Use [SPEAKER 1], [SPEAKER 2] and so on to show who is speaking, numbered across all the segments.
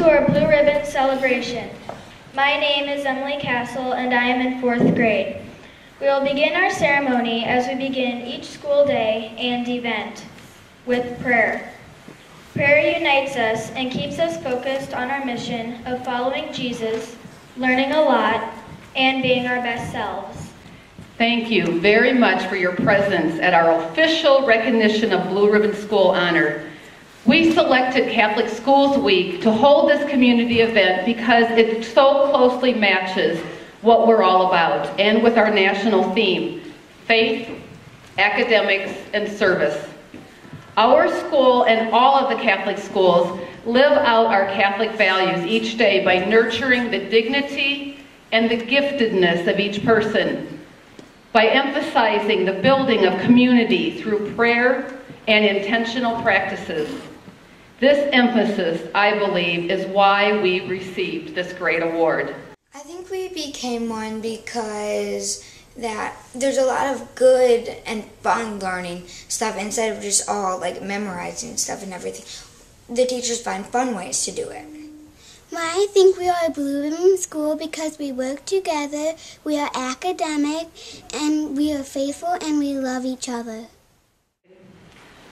[SPEAKER 1] to our Blue Ribbon celebration. My name is Emily Castle and I am in fourth grade. We will begin our ceremony as we begin each school day and event with prayer. Prayer unites us and keeps us focused on our mission of following Jesus, learning a lot, and being our best selves.
[SPEAKER 2] Thank you very much for your presence at our official recognition of Blue Ribbon School honor. We selected Catholic Schools Week to hold this community event because it so closely matches what we're all about and with our national theme, faith, academics, and service. Our school and all of the Catholic schools live out our Catholic values each day by nurturing the dignity and the giftedness of each person, by emphasizing the building of community through prayer and intentional practices. This emphasis, I believe, is why we received this great award.
[SPEAKER 3] I think we became one because that there's a lot of good and fun learning stuff instead of just all like memorizing stuff and everything. The teachers find fun ways to do it.
[SPEAKER 4] Well, I think we are a Blue Ribbon School because we work together, we are academic, and we are faithful, and we love each other.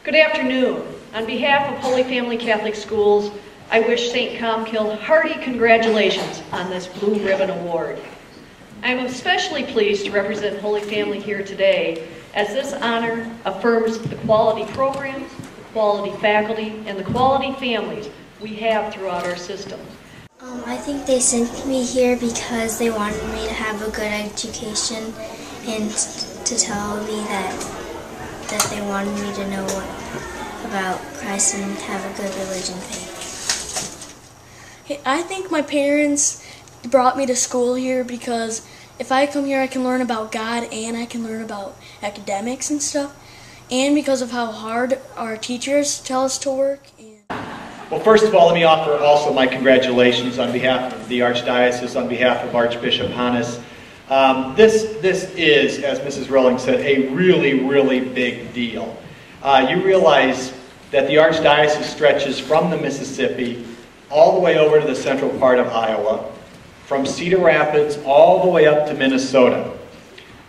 [SPEAKER 5] Good afternoon. On behalf of Holy Family Catholic Schools, I wish St. Columbkille hearty congratulations on this Blue Ribbon Award. I am especially pleased to represent Holy Family here today as this honor affirms the quality programs, the quality faculty, and the quality families we have throughout our system.
[SPEAKER 6] Um, I think they sent me here because they wanted me to have a good education and to tell me that that they wanted me to know what, about Christ and have a good religion faith.
[SPEAKER 7] I think my parents brought me to school here because if I come here, I can learn about God and I can learn about academics and stuff, and because of how hard our teachers tell us to work.
[SPEAKER 8] Well, first of all, let me offer also my congratulations on behalf of the Archdiocese, on behalf of Archbishop Hanus. Um, this, this is, as Mrs. Rowling said, a really, really big deal. Uh, you realize that the Archdiocese stretches from the Mississippi all the way over to the central part of Iowa, from Cedar Rapids all the way up to Minnesota.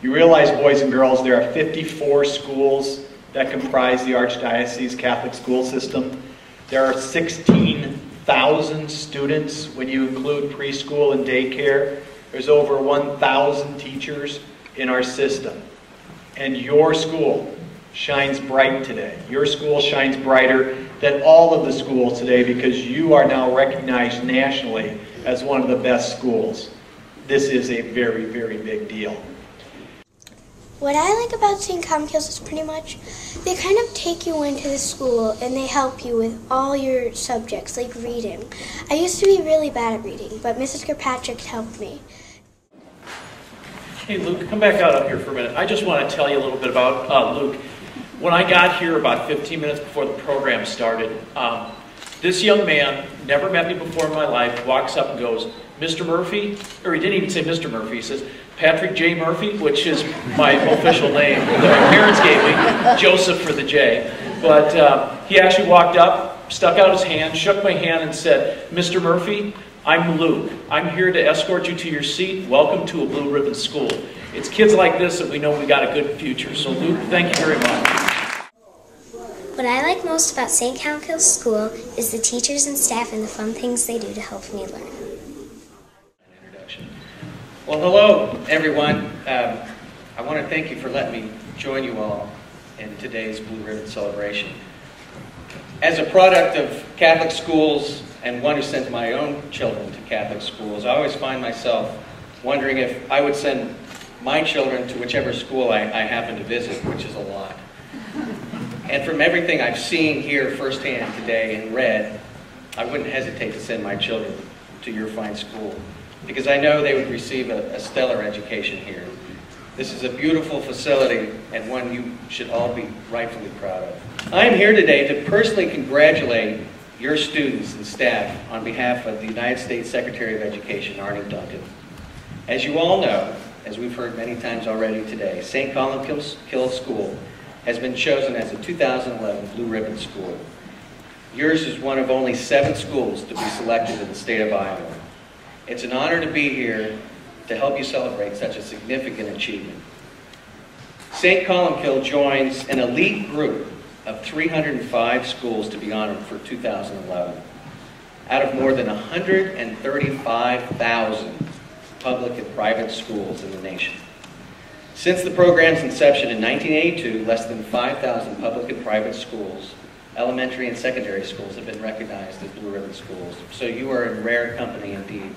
[SPEAKER 8] You realize, boys and girls, there are 54 schools that comprise the Archdiocese Catholic school system. There are 16,000 students when you include preschool and daycare. There's over 1,000 teachers in our system. And your school shines bright today. Your school shines brighter than all of the schools today because you are now recognized nationally as one of the best schools. This is a very, very big deal.
[SPEAKER 4] What I like about St. Columbkille's is pretty much they kind of take you into the school and they help you with all your subjects, like reading. I used to be really bad at reading, but Mrs. Kirkpatrick helped me.
[SPEAKER 9] Hey, Luke, come back out up here for a minute. I just want to tell you a little bit about uh, Luke. When I got here about 15 minutes before the program started, um, this young man, never met me before in my life, walks up and goes, Mr. Murphy, or he didn't even say Mr. Murphy, he says, Patrick J. Murphy, which is my official name that my parents gave me, Joseph for the J. But uh, he actually walked up, stuck out his hand, shook my hand, and said, Mr. Murphy, I'm Luke. I'm here to escort you to your seat. Welcome to a Blue Ribbon School. It's kids like this that we know we got a good future. So, Luke, thank you very much.
[SPEAKER 6] What I like most about St. Columbkille School is the teachers and staff and the fun things they do to help me learn.
[SPEAKER 10] Well, hello, everyone. Um, I want to thank you for letting me join you all in today's Blue Ribbon celebration. As a product of Catholic schools and one who sent my own children to Catholic schools, I always find myself wondering if I would send my children to whichever school I, I happen to visit, which is a lot. And from everything I've seen here firsthand today and read, I wouldn't hesitate to send my children to your fine school because I know they would receive a, a stellar education here. This is a beautiful facility and one you should all be rightfully proud of. I am here today to personally congratulate your students and staff on behalf of the United States Secretary of Education, Arne Duncan. As you all know, as we've heard many times already today, St. Columbkille School has been chosen as a 2011 Blue Ribbon School. Yours is one of only seven schools to be selected in the state of Iowa. It's an honor to be here to help you celebrate such a significant achievement. St. Columbkille joins an elite group of 305 schools to be honored for 2011 out of more than 135,000 public and private schools in the nation. Since the program's inception in 1982, less than 5,000 public and private schools, elementary and secondary schools, have been recognized as Blue Ribbon schools. So you are in rare company indeed.